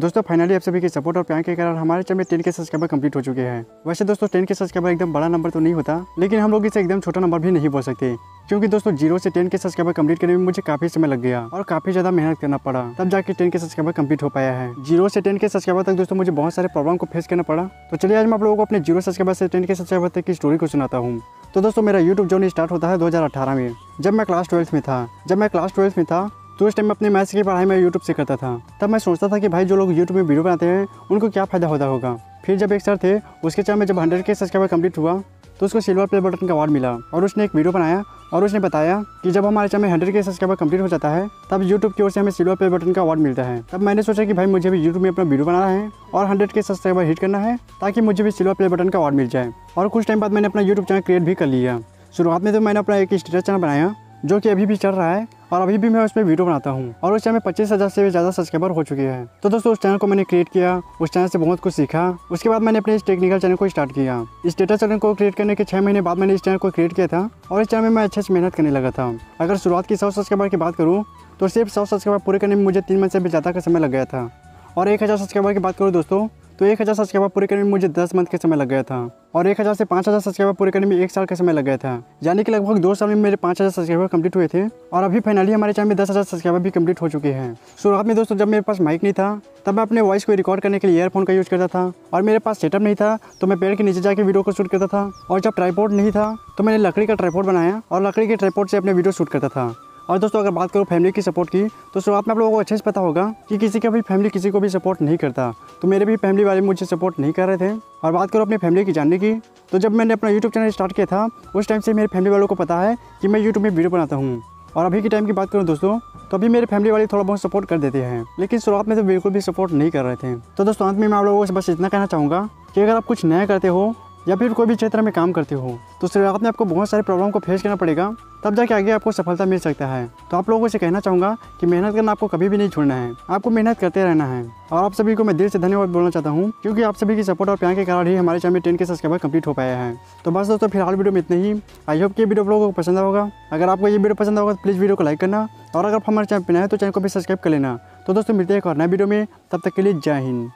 दोस्तों फाइनली आप सभी के सपोर्ट और प्यार के कारण हमारे चैनल में टेन के सब्सक्राइबर कंप्लीट हो चुके हैं। वैसे दोस्तों टेन के सब्सक्राइबर एकदम बड़ा नंबर तो नहीं होता, लेकिन हम लोग इसे एकदम छोटा नंबर भी नहीं बोल सकते, क्योंकि दोस्तों ज़ीरो से टेन के सब्सक्राइबर कंप्लीट करने में मुझे काफ़ी समय लग गया और काफ़ी ज़्यादा मेहनत करना पड़ा, तब जाके टेन के सब्सक्राइबर कंप्लीट हो पाया है। ज़ीरो से टेन के सब्सक्राइबर तक दोस्तों, मुझे बहुत सारे प्रॉब्लम को फेस करना पड़ा। तो चलिए, आज मैं आप लोगों को अपने ज़ीरो सब्सक्राइबर से टेन के सब्सक्राइबर तक की स्टोरी को सुनाता हूँ। तो दोस्तों, मेरा यूट्यूब जर्नी स्टार्ट होता है 2018 में, जब मैं क्लास ट्वेल्थ में था। जब मैं क्लास ट्वेल्थ में था तो उस टाइम में अपने मैथ्स की पढ़ाई मैं यूट्यूब से करता था। तब मैं सोचता था कि भाई जो लोग यूट्यूब में वीडियो बनाते हैं, उनको क्या फ़ायदा होता होगा? फिर जब एक सर थे, उसके चैनल में जब हंड्रेड के सब्सक्राइबर कंप्लीट हुआ तो उसको सिल्वर प्ले बटन का अवार्ड मिला और उसने एक वीडियो बनाया और उसने बताया कि जब हमारे चैनल में हंड्रेड के सब्सक्राइबर कंप्लीट हो जाता है, तब यूट्यूब की ओर से हमें सिल्वर प्ले बटन का अवार्ड मिलता है। तब मैंने सोचा कि भाई मुझे भी यूट्यूब में अपना वीडियो बनाना है और हंड्रेड के सब्सक्राइबर हिट करना है, ताकि मुझे भी सिल्वर प्ले बटन का अवार्ड मिल जाए। और कुछ टाइम बाद मैंने अपना यूट्यूब चैनल क्रिएट भी कर लिया। शुरुआत में तो मैंने अपना एक स्टेटस चैनल बनाया, जो कि अभी भी चल रहा है और अभी भी मैं उस पर वीडियो बनाता हूँ और उस चैनल में पच्चीस हज़ार से भी ज़्यादा सब्सक्राइबर हो चुके हैं। तो दोस्तों, उस चैनल को मैंने क्रिएट किया, उस चैनल से बहुत कुछ सीखा। उसके बाद मैंने अपने इस टेक्निकल चैनल को स्टार्ट किया। इस डेटा चैनल को क्रिएट करने के छः महीने बाद मैंने इस चैनल को क्रिएट किया था और इस चैनल में मैं अच्छे से मेहनत करने लगा था। अगर शुरुआत की सौ सब्सक्राइबर की बात करूँ तो सिर्फ़ सौ सब्सक्राइबर पूरे करने में मुझे तीन महीने से भी ज़्यादा का समय लग गया था। और एक हज़ार सब्सक्राइबर की बात करूँ दोस्तों तो एक हज़ार सब्सक्राइबर पूरे करने में मुझे दस मंथ का समय लग गया था और एक हज़ार से पाँच हज़ार सब्सक्राइबर पूरे करने में एक साल का समय लग गया था। यानी कि लगभग दो साल में मेरे पाँच हज़ार सब्सक्राइबर कंप्लीट हुए थे और अभी फाइनली हमारे चैनल में दस हज़ार सब्सक्राइबर भी कंप्लीट हो चुके हैं। शुरुआत में दोस्तों जब मेरे पास माइक नहीं था, तब मैं अपने वॉइस को रिकॉर्ड करने के लिए ईयरफोन का यूज़ करता था और मेरे पास सेटअप नहीं था तो मैं पेड़ के नीचे जाकर वीडियो को शूट करता था और जब ट्राईपोर्ट नहीं था तो मैंने लकड़ी का ट्राईपोर्ट बनाया और लकड़ी के ट्राईपोर्ट से अपने वीडियो शूट करता था। और दोस्तों, अगर बात करूँ फैमिली की सपोर्ट की तो शुरुआत में आप लोगों को अच्छे से पता होगा कि किसी का भी फैमिली किसी को भी सपोर्ट नहीं करता। तो मेरे भी फैमिली वाले मुझे सपोर्ट नहीं कर रहे थे। और बात करो अपनी फैमिली की जानने की तो जब मैंने अपना यूट्यूब चैनल स्टार्ट किया था, उस टाइम से मेरे फैमिली वालों को पता है कि मैं यूट्यूब में वीडियो बनाता हूँ। और अभी के टाइम की बात करूँ दोस्तों तो अभी मेरे फैमिली वाले थोड़ा बहुत सपोर्ट कर देते हैं, लेकिन शुरुआत में तो बिल्कुल भी सपोर्ट नहीं कर रहे थे। तो दोस्तों, अंत में मैं आप लोगों से बस इतना कहना चाहूँगा कि अगर आप कुछ नया करते हो या फिर कोई भी क्षेत्र में काम करते हो तो शुरुआत में आपको बहुत सारे प्रॉब्लम को फेस करना पड़ेगा, तब जाके आगे आपको सफलता मिल सकता है। तो आप लोगों से कहना चाहूँगा कि मेहनत करना आपको कभी भी नहीं छोड़ना है, आपको मेहनत करते रहना है। और आप सभी को मैं दिल से धन्यवाद बोलना चाहता हूँ, क्योंकि आप सभी की सपोर्ट और प्यार के कारण ही हमारे चैनल टेन के सब्सक्राइबर कंप्लीट हो पाया है। तो बस दोस्तों, फ़िलहाल वीडियो में इतने ही। आई होप कि वीडियो आप लोगों को पसंद होगा। अगर आपको ये वीडियो पसंद होगा तो प्लीज़ वीडियो को लाइक करना। और अगर आप हमारे चैनल पर नए तो चैनल को भी सब्सक्राइब कर लेना। तो दोस्तों, मिलते हैं एक और नए वीडियो में। तब तक के लिए जय हिंद।